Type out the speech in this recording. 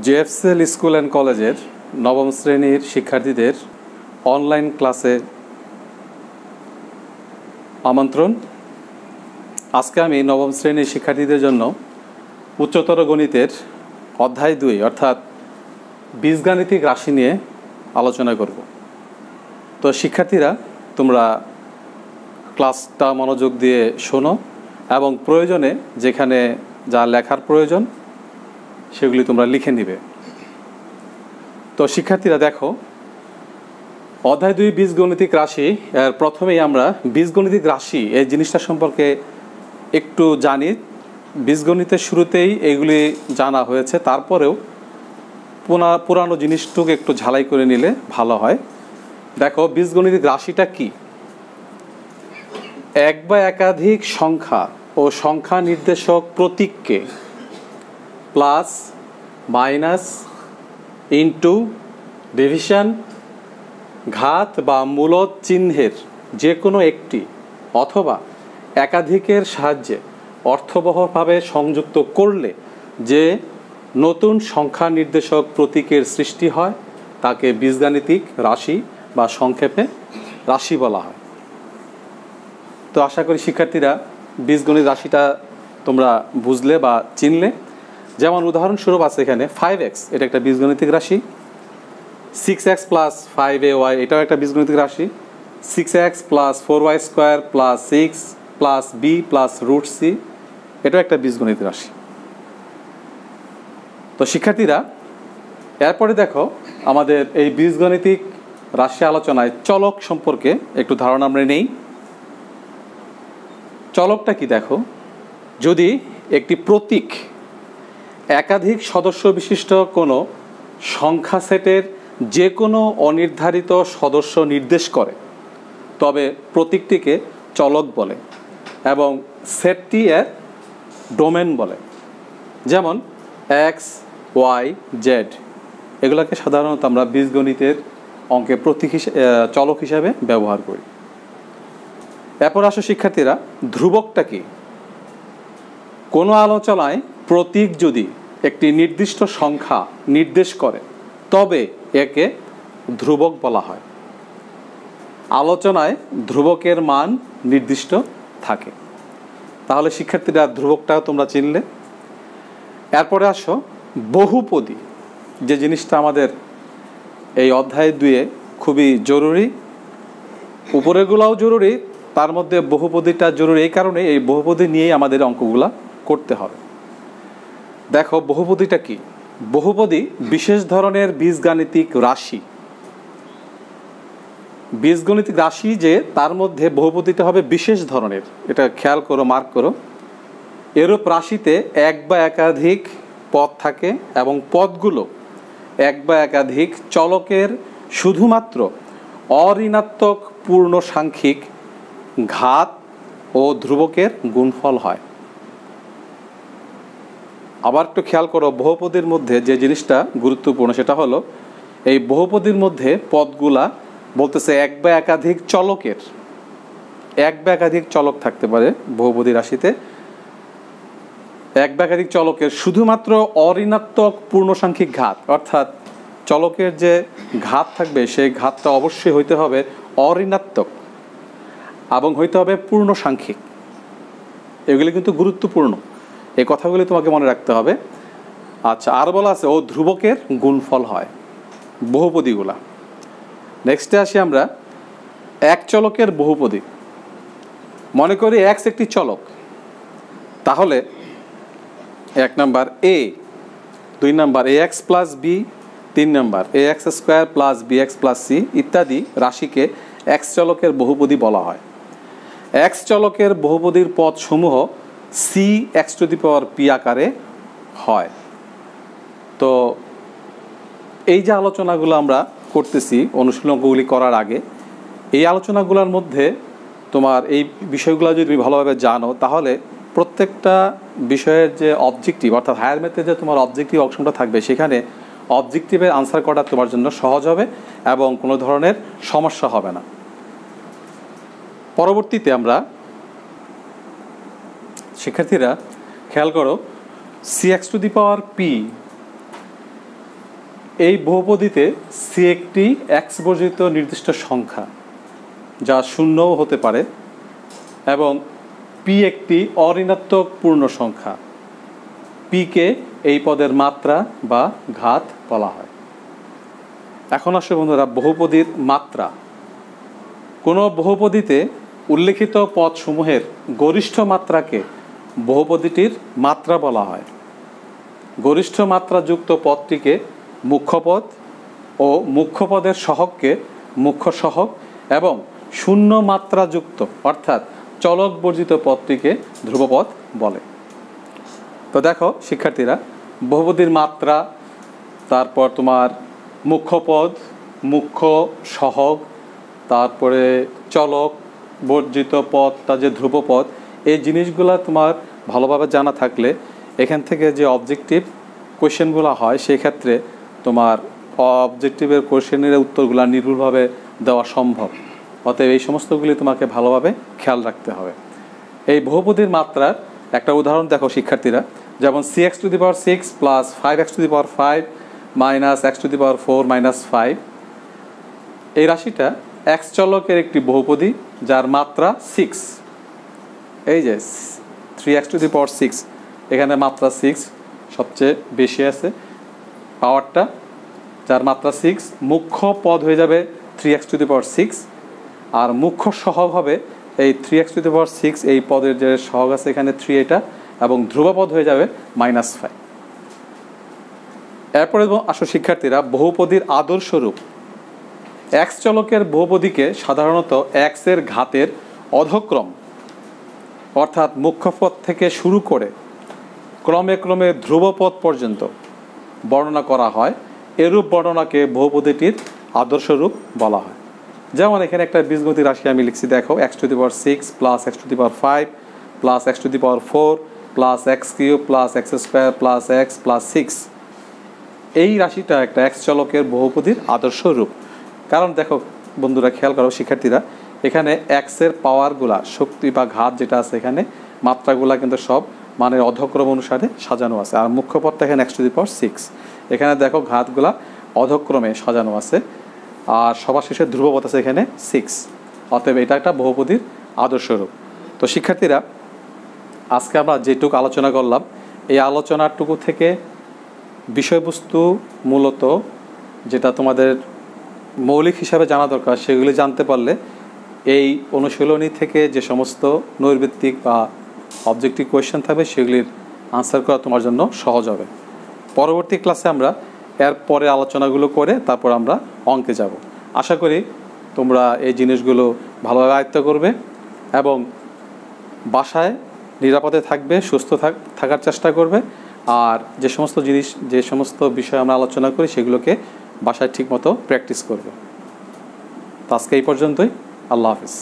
জেএফসেল school and কলেজের নবম শ্রেণির শিক্ষার্থীদের অনলাইন ক্লাসে আমন্ত্রণ। আজকে আমি নবম শ্রেণির শিক্ষার্থীদের জন্য উচ্চতর গণিতের অধ্যায় দুই, অর্থাৎ বীজগাণিতিক রাশি নিয়ে আলোচনা করব। তো শিক্ষার্থীরা, তোমরা ক্লাসটা মনোযোগ দিয়ে শোনো এবং প্রয়োজনে যেখানে যা লেখার প্রয়োজন সেগুলি তোমরা লিখে নিবে। তো শিক্ষার্থীরা দেখো, অধ্যায় দুই বীজগণিতিক রাশি, এর প্রথমেই আমরা বীজগণিতিক রাশি এই জিনিসটা সম্পর্কে একটু জানি। বীজগণিতের শুরুতেই এগুলি জানা হয়েছে, তারপরেও পুনা, পুরানো জিনিসটুকু একটু ঝালাই করে নিলে ভালো হয়। দেখো, বীজগণিতিক রাশিটা কি? এক বা একাধিক সংখ্যা ও সংখ্যা নির্দেশক প্রতীককে প্লাস, মাইনাস ইন্টু ডিভিশন ঘাত বা মূলত চিহ্নের যে কোনো একটি অথবা একাধিকের সাহায্যে অর্থবহভাবে সংযুক্ত করলে যে নতুন সংখ্যা নির্দেশক প্রতীকের সৃষ্টি হয়, তাকে বীজগাণিতিক রাশি বা সংক্ষেপে রাশি বলা হয়। তো আশা করি শিক্ষার্থীরা বীজগণিত রাশিটা তোমরা বুঝলে বা চিনলে। যেমন উদাহরণস্বরূপ আছে এখানে ফাইভ এক্স এটা একটা বীজগণিতিক রাশি। Six x plus five a y এটাও একটা বীজগণিতিক রাশি। Six x plus four y square plus six plus b plus root c এটাও একটা বীজগণিত রাশি। তো শিক্ষার্থীরা, এরপরে দেখো আমাদের এই বীজগণিতিক রাশি আলোচনায় চলক সম্পর্কে একটু ধারণা আমরা নেই। চলকটা কি দেখো? যদি একটি প্রতীক একাধিক সদস্য বিশিষ্ট কোনো সংখ্যা সেটের যে কোনো অনির্ধারিত সদস্য নির্দেশ করে, তবে প্রতীকটিকে চলক বলে এবং সেটটি এর ডোমেন বলে। যেমন এক্স, ওয়াই, জেড, এগুলোকে সাধারণত আমরা বীজগণিতের অঙ্কে প্রতীক চলক হিসাবে ব্যবহার করি। এরপর আসো শিক্ষার্থীরা, ধ্রুবকটা কি? কোনো আলোচনায় প্রতীক যদি একটি নির্দিষ্ট সংখ্যা নির্দেশ করে, তবে একে ধ্রুবক বলা হয়। আলোচনায় ধ্রুবকের মান নির্দিষ্ট থাকে। তাহলে শিক্ষার্থীরা ধ্রুবকটাও তোমরা চিনলে। এরপরে আসো, বহুপদী। যে জিনিসটা আমাদের এই অধ্যায় দুয়ে খুবই জরুরি উপরেগুলাও জরুরি, তার মধ্যে বহুপদীটা জরুরি। এই কারণে এই বহুপদী নিয়েই আমাদের অঙ্কগুলা করতে হবে। দেখো, বহুপদীটা কি? বহুপদী বিশেষ ধরনের বীজগাণিতিক রাশি। বীজগণিতিক রাশি যে, তার মধ্যে বহুপদীটা হবে বিশেষ ধরনের। এটা খেয়াল করো মার্ক করো। এরূপ রাশিতে এক বা একাধিক পদ থাকে এবং পদগুলো এক বা একাধিক চলকের শুধুমাত্র অঋণাত্মক পূর্ণ সাংখ্যিক ঘাত ও ধ্রুবকের গুণফল হয়। আবার একটু খেয়াল করো, বহুপদীর মধ্যে যে জিনিসটা গুরুত্বপূর্ণ সেটা হলো, এই বহুপদীর মধ্যে পদগুলা বলতেছে এক বা একাধিক চলকের, এক বা একাধিক চলক থাকতে পারে বহুপদী রাশিতে। এক বা একাধিক চলকের শুধুমাত্র অঋণাত্মক পূর্ণসাংখ্যিক ঘাত, অর্থাৎ চলকের যে ঘাত থাকবে সেই ঘাতটা অবশ্যই হইতে হবে অঋণাত্মক এবং হইতে হবে পূর্ণ সাংখ্যিক এগুলি কিন্তু গুরুত্বপূর্ণ। এই কথাগুলি তোমাকে মনে রাখতে হবে। আচ্ছা আর বলা আছে, ও ধ্রুবকের গুণফল হয়, বহুপদীগুলা। নেক্সটে আসি আমরা, এক চলকের বহুপদী। মনে করি এক্স একটি চলক। তাহলে, এক নাম্বার এ দুই নাম্বার এ এক্স প্লাস বি তিন নাম্বার এ x square plus b x plus c ইত্যাদি রাশিকে এক্স চলকের বহুপদী বলা হয়। এক্স চলকের বহুপদীর পদসমূহ c x to the power p আকারে হয়। তো এই যে আলোচনাগুলো আমরা করতেছি, অনুশীলনগুলি করার আগে, এই আলোচনাগুলোর মধ্যে তোমার এই বিষয়গুলো যদি তুমি ভালোভাবে জানো, তাহলে প্রত্যেকটা বিষয়ের যে অবজেক্টিভ অর্থাৎ হায়ার ম্যাথে যে তোমার অবজেক্টিভ অপশনটা থাকবে, সেখানে অবজেক্টিভের আনসার করা তোমার জন্য সহজ হবে এবং কোনো ধরনের সমস্যা হবে না। পরবর্তীতে আমরা শিক্ষার্থীরা খেয়াল করো c x to the power p এই বহুপদীতে সি একটি এক্স বর্জিত নির্দিষ্ট সংখ্যা, যা শূন্যও হতে পারে, এবং পি একটি অঋণাত্মক পূর্ণ সংখ্যা। পিকে এই পদের মাত্রা বা ঘাত বলা হয়। এখন আসলে বন্ধুরা, বহুপদীর মাত্রা। কোনো বহুপদীতে উল্লেখিত পদসমূহের গরিষ্ঠ মাত্রাকে বহুপদীটির মাত্রা বলা হয়। গরিষ্ঠ মাত্রাযুক্ত পদটিকে মুখ্যপদ ও মুখ্যপদের সহককে মুখ্য সহক এবং শূন্য মাত্রাযুক্ত অর্থাৎ চলক বর্জিত পদটিকে ধ্রুবপদ বলে। তো দেখো, শিক্ষার্থীরা, বহুপদীর মাত্রা, তারপর তোমার মুখ্যপদ, মুখ্য সহক, তারপরে চলক বর্জিত পদ তা যে ধ্রুবপদ এই জিনিসগুলো তোমার ভালোভাবে জানা থাকলে এখান থেকে যে অবজেক্টিভ কোয়েশ্চেনগুলো হয় সেই ক্ষেত্রে তোমার অবজেক্টিভের কোয়েশ্চেনের উত্তরগুলো নির্ভুলভাবে দেওয়া সম্ভব। অতএব এই সমস্তগুলি তোমাকে ভালোভাবে খেয়াল রাখতে হবে। এই বহুপদীর মাত্রার একটা উদাহরণ দেখো শিক্ষার্থীরা। যেমন c x to the power six plus five x to the power five minus x to the power four minus five এই রাশিটা এক্স চলকের একটি বহুপদী, যার মাত্রা সিক্স এই যে three x to the power six এখানে মাত্রা সিক্স সবচেয়ে বেশি আছে। পাওয়ারটা যার মাত্রা সিক্স মুখ্য পদ হয়ে যাবে three x to the power six আর মুখ্য সহগ হবে এই three x to the power six এই পদের যে সহগ আছে এখানে থ্রি এটা, এবং ধ্রুবপদ হয়ে যাবে মাইনাস ফাইভ এরপরে আসো শিক্ষার্থীরা বহুপদীর আদর্শ রূপ। এক্স চলকের বহুপদীকে সাধারণত এক্সের ঘাতের অধক্রম অর্থাৎ মুখ্যপদ থেকে শুরু করে ক্রমে ক্রমে ধ্রুবপদ পর্যন্ত বর্ণনা করা হয়, এরূপ বর্ণনাকে বহুপদীটির আদর্শ রূপ বলা হয়। যেমন এখানে একটা বীজগতি রাশি আমি লিখছি, দেখো x to the power six plus x to the power five plus x to the power four plus x cube plus x square plus x plus six এই রাশিটা একটা এক্স চলকের বহুপদীর আদর্শ রূপ কারণ দেখো, বন্ধুরা, খেয়াল করো, শিক্ষার্থীরা এখানে এক্সের পাওয়ারগুলা শক্তি বা ঘাত যেটা আছে এখানে, মাত্রাগুলা কিন্তু সব মানে অধক্রম অনুসারে সাজানো আছে। আর মুখ্য পদটা এখানে x to the power six এখানে দেখো ঘাতগুলা অধক্রমে সাজানো আছে। আর সবার শেষে ধ্রুবপথ আছে এখানে সিক্স অতএব এটা একটা বহুপদীর আদর্শরূপ। তো শিক্ষার্থীরা, আজকে আমরা যেটুকু আলোচনা করলাম, এই আলোচনাটুকু থেকে বিষয়বস্তু মূলত যেটা তোমাদের মৌলিক হিসাবে জানা দরকার, সেগুলি জানতে পারলে এই অনুশীলনী থেকে যে সমস্ত নৈর্ভিত্তিক বা অবজেক্টিভ কোয়েশ্চেন থাকবে, সেগুলির আনসার করা তোমার জন্য সহজ হবে। পরবর্তী ক্লাসে আমরা এর পরে আলোচনাগুলো করে তারপর আমরা অঙ্কে যাব। আশা করি তোমরা এই জিনিসগুলো ভালোভাবে আয়ত্ত করবে এবং বাসায় নিরাপদে থাকবে, সুস্থ থাক, থাকার চেষ্টা করবে। আর যে সমস্ত জিনিস, যে সমস্ত বিষয় আমরা আলোচনা করি, সেগুলোকে বাসায় ঠিকমতো প্র্যাকটিস করবে। তো আজকে এই পর্যন্তই। আল্লাহ হাফিজ